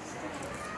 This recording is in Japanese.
すいません。